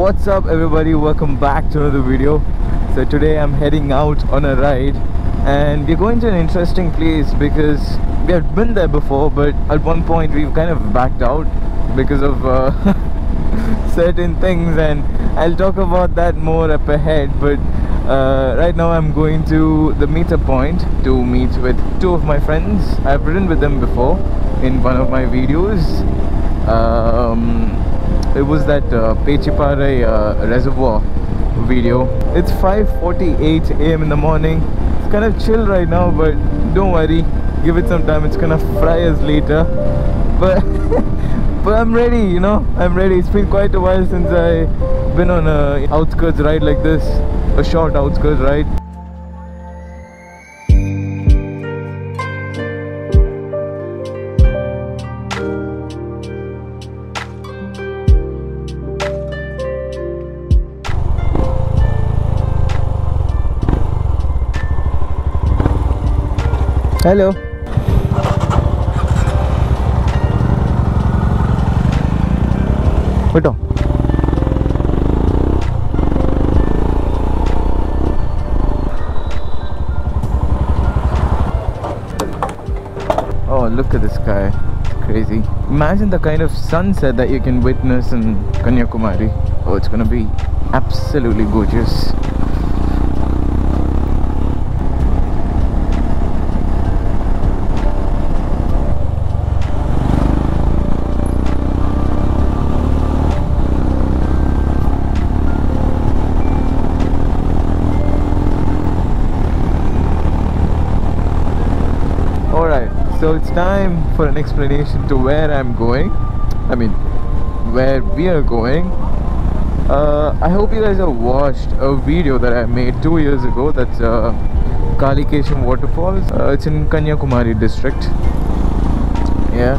what's up everybody? Welcome back to another video. So today i'm heading out on a ride and we're going to an interesting place because we have been there before but at one point we've kind of backed out because of uh, certain things and i'll talk about that more up ahead but uh, right now i'm going to the meetup point to meet with two of my friends. I've ridden with them before in one of my videos. Um, it was that uh, uh, reservoir video. It's 5:48 a.m. in the morning. It's kind of chill right now but don't worry. Give it some time. It's gonna fry us later. But but I'm ready you know? I'm ready. It's been quite a while since I been on a outskirts ride like this. A short outskirts ride Hello. വിട്ടോ Oh, look at the sky. It's crazy. Imagine the kind of sunset that you can witness in Kanyakumari. Oh, it's gonna be absolutely gorgeous. So it's time for an explanation to where I'm going. I mean, where we are going. Uh, I hope you guys have watched a video that I made two years ago. That's uh, Kalikesam Waterfalls. Uh, it's in Kanyakumari district. Yeah.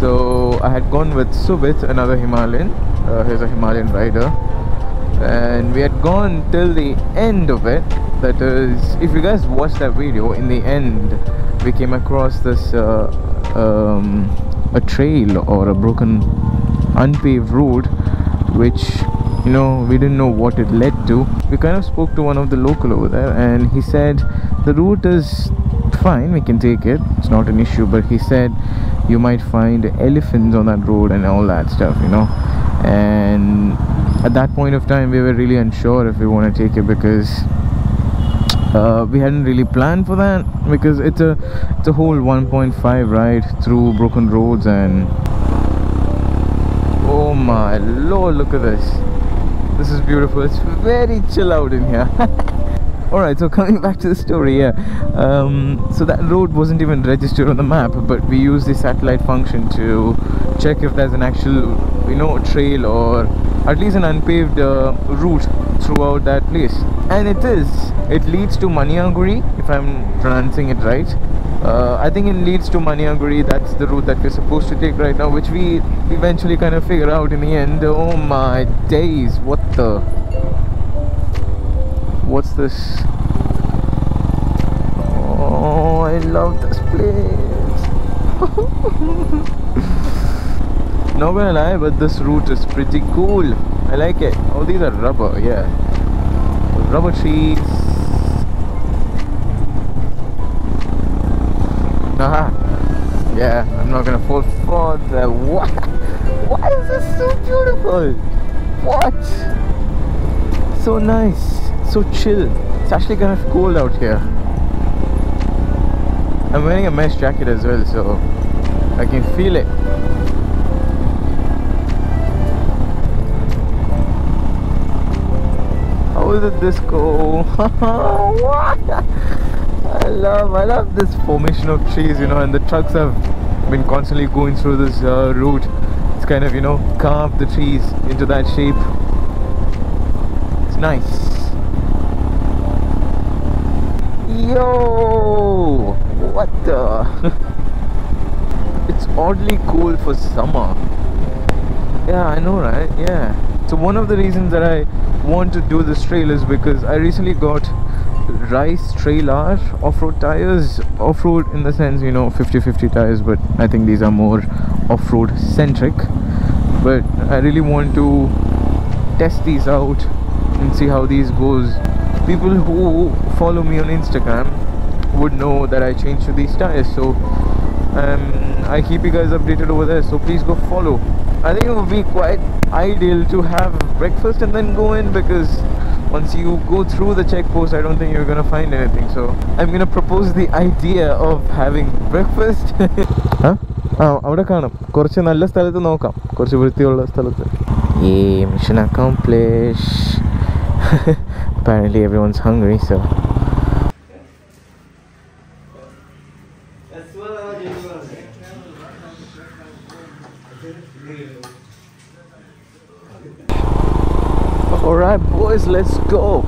So I had gone with Subit, another Himalayan. Uh, he's a Himalayan rider. And we had gone till the end of it. That is, if you guys watched that video, in the end, we came across this uh, um, a trail or a broken unpaved road which you know we didn't know what it led to. We kind of spoke to one of the local over there and he said the route is fine we can take it it's not an issue but he said you might find elephants on that road and all that stuff you know? And at that point of time we were really unsure if we want to take it because uh, we hadn't really planned for that because it's a it's a whole 1.5 ride through broken roads and oh my lord look at this. This is beautiful. It's very chill out in here. Alright, so coming back to the story, yeah. Um, so that road wasn't even registered on the map, but we used the satellite function to check if there's an actual, you know, trail or at least an unpaved uh, route throughout that place. And it is. It leads to Maniaguri, if I'm pronouncing it right. Uh, I think it leads to Maniaguri. That's the route that we're supposed to take right now, which we eventually kind of figure out in the end. Oh my days! What the? What's this? Oh, I love this place. Not gonna lie, but this route is pretty cool. I like it. Oh, these are rubber, yeah. Rubber trees. Aha. Yeah, I'm not gonna fall for the what? Why is this so beautiful? What? So nice, so chill. It's actually kind of cold out here. I'm wearing a mesh jacket as well, so I can feel it. How did this go? what? I love, I love this formation of trees, you know, and the trucks have been constantly going through this uh, route. It's kind of, you know, carved the trees into that shape. It's nice. Yo, what the? it's oddly cool for summer. Yeah, I know, right? Yeah. So one of the reasons that I want to do this trail is because I recently got Rice Trail R off-road tires. Off-road in the sense, you know, 50-50 tires, but I think these are more off-road centric. But I really want to test these out and see how these goes. People who follow me on Instagram would know that I changed to these tires, so um, I keep you guys updated over there. So please go follow. I think it would be quite ideal to have breakfast and then go in because once you go through the check post, I don't think you're gonna find anything. So I'm gonna propose the idea of having breakfast. huh? ആ അവിടെ കാണും കുറച്ച് നല്ല സ്ഥലത്ത് നോക്കാം കുറച്ച് വൃത്തിയുള്ള സ്ഥലത്ത് ഈ mission accomplish apparently everyone's hungry so Alright boys, let's go.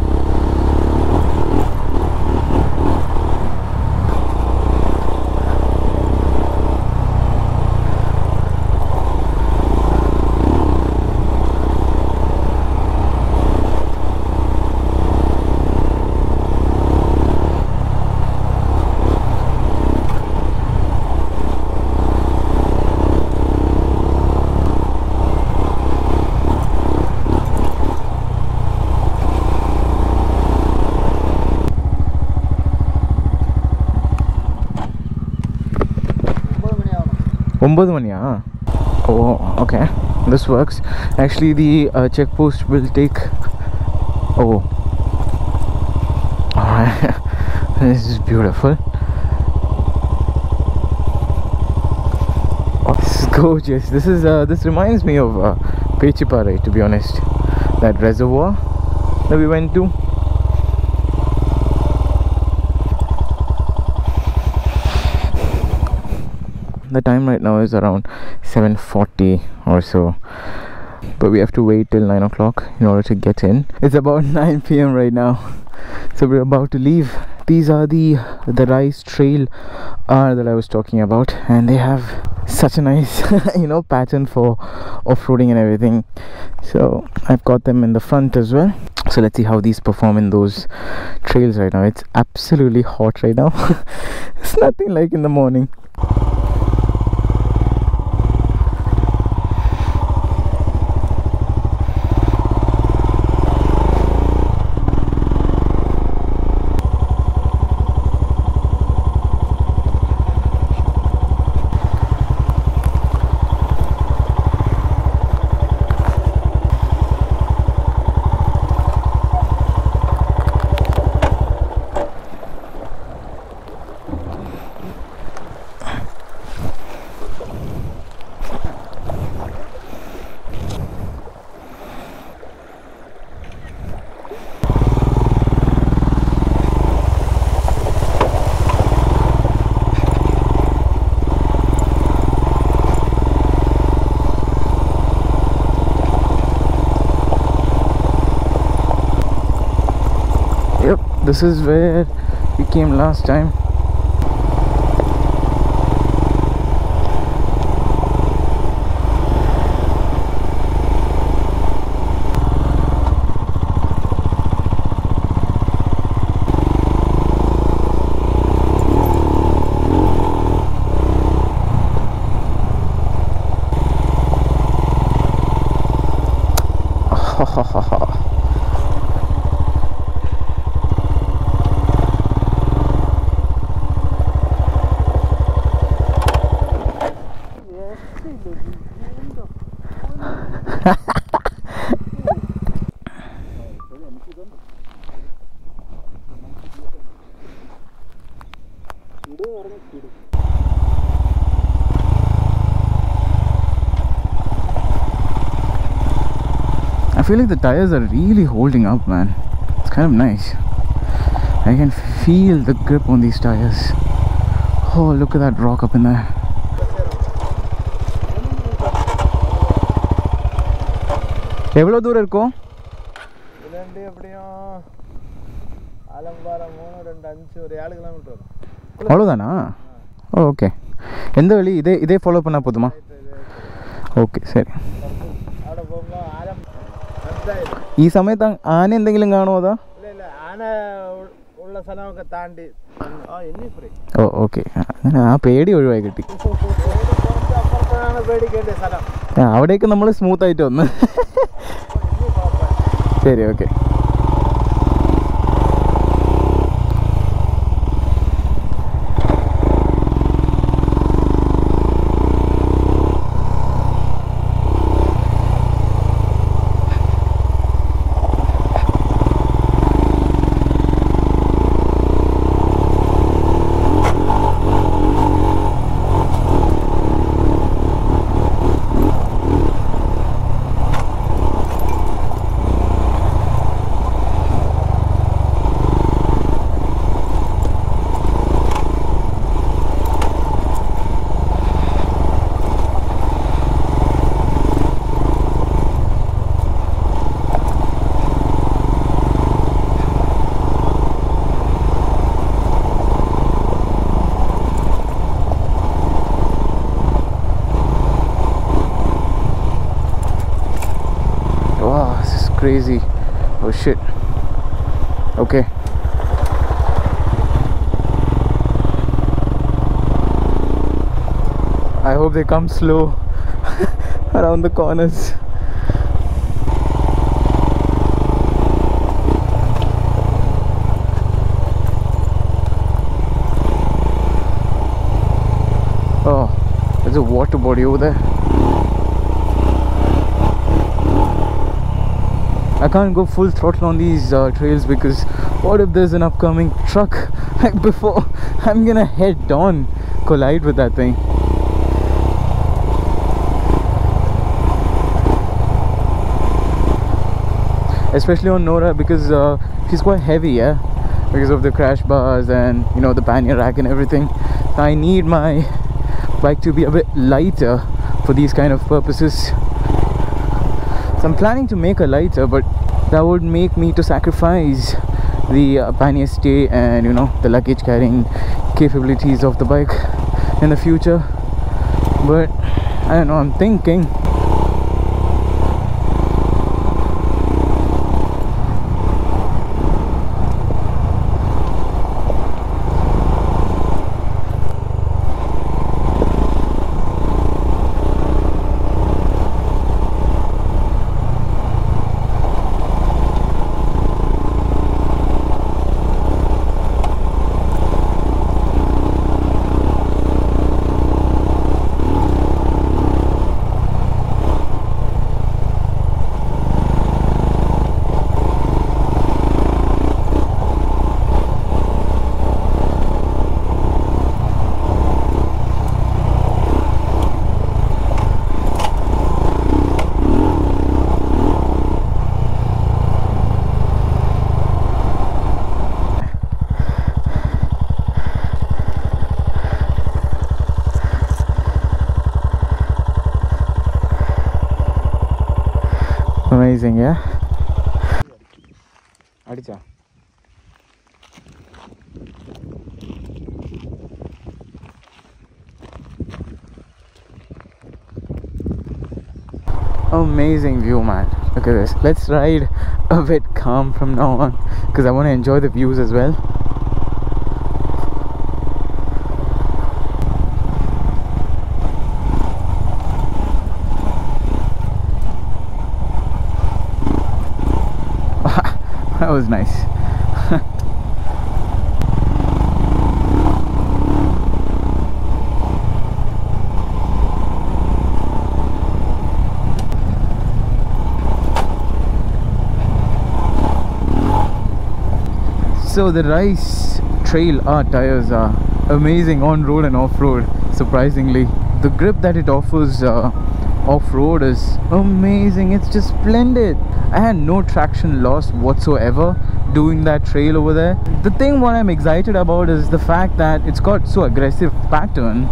ஒம்பது மணியா ஓ okay this works actually the check post will take oh this is beautiful gorgeous. This is uh, this reminds me of uh, Pechiparai, to be honest. That reservoir that we went to. The time right now is around 7.40 or so. But we have to wait till 9 o'clock in order to get in. It's about 9 p.m right now. So we're about to leave. These are the the rice trail R that I was talking about. And they have such a nice you know pattern for off-roading and everything. So I've got them in the front as well. So let's see how these perform in those trails right now. It's absolutely hot right now. It's nothing like in the morning this is where we came last time. feel like the tires are really holding up man it's kind of nice I can feel the grip on these tires oh look at that rock up in there எவ்வளோ தூரம் இருக்கும் இதுலேருந்து எப்படியும் அலம்பாரம் மூணு ரெண்டு அஞ்சு ஒரு ஏழு கிலோமீட்டர் வரும் அவ்வளோதானா ஓ ஓகே எந்த வழி இதே இதே ஃபாலோ பண்ணால் போதுமா ஓகே சரி ഈ സമയത്ത് ആന എന്തെങ്കിലും കാണുമോ അതാ? ആന ഉള്ള സ്ഥലമൊക്കെ താണ്ടി ഓ ഓക്കെ. അങ്ങനെ ആ പേടി ഒഴിവായി കിട്ടി. അവിടേക്ക് നമ്മൾ സ്മൂത്ത് ആയിട്ട് വന്ന്. ശരി okay. Shit. Okay. I hope they come slow around the corners. Oh, there's a water body over there. I can't go full throttle on these uh, trails because what if there's an upcoming truck like before? I'm gonna head on collide with that thing. Especially on Nora because uh, she's quite heavy yeah because of the crash bars and you know the pannier rack and everything. I need my bike to be a bit lighter for these kind of purposes so I'm planning to make a lighter, but that would make me to sacrifice the uh, pannier stay and you know the luggage carrying capabilities of the bike in the future. But I don't know. I'm thinking. Amazing, yeah? അടിച്ചാ amazing view man look at this let's ride a bit calm from now on because i want to enjoy the views as well That was nice. So the rice trail art tires are amazing on road and off road surprisingly. The grip that it offers uh, off road is amazing. It's just splendid. I had no traction loss whatsoever doing that trail over there. The thing what i'm excited about is the fact that it's got so aggressive pattern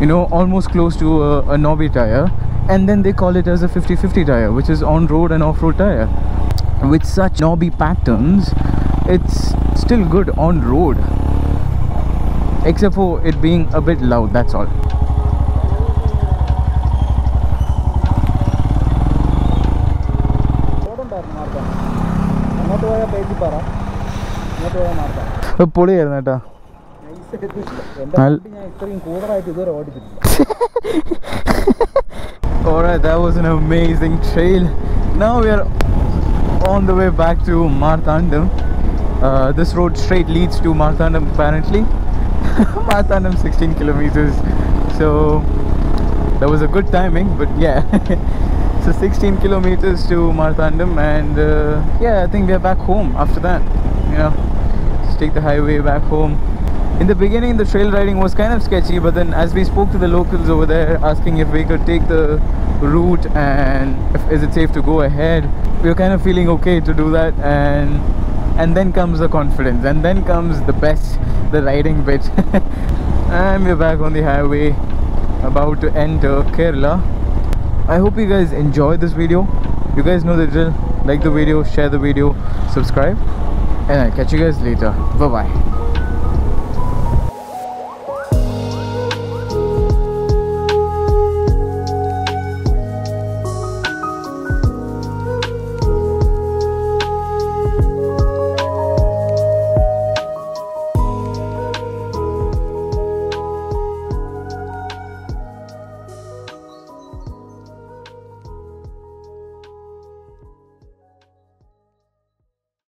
you know almost close to a, a knobby tire and then they call it as a 50-50 tire which is on road and off-road tire. With such knobby patterns it's still good on road except for it being a bit loud that's all അങ്ങോട്ട് പോയാൽ പേജിപ്പാറ ഇങ്ങോട്ട് പോയാൽ മാർഗം പൊളിയായിരുന്നു കേട്ടോ എൻ്റെ നൽ- വണ്ടി ഞാൻ ഇത്രയും കൂടുതലായിട്ട് ഇതുവരെ ഓടിച്ചിട്ടില്ല Alright, that was an amazing trail. Now we are on the way back to Marthandam. Uh, this road straight leads to Marthandam apparently. Marthandam 16 kilometers. So that was a good timing, but yeah. so 16 kilometers to Marthandam, and uh, yeah, I think we are back home after that. You know, just take the highway back home. In the beginning, the trail riding was kind of sketchy, but then as we spoke to the locals over there, asking if we could take the route and if, is it safe to go ahead, we were kind of feeling okay to do that, and and then comes the confidence, and then comes the best, the riding bit, and we're back on the highway, about to enter Kerala. I hope you guys enjoyed this video. You guys know the drill. Like the video, share the video, subscribe, and I'll catch you guys later. Bye bye.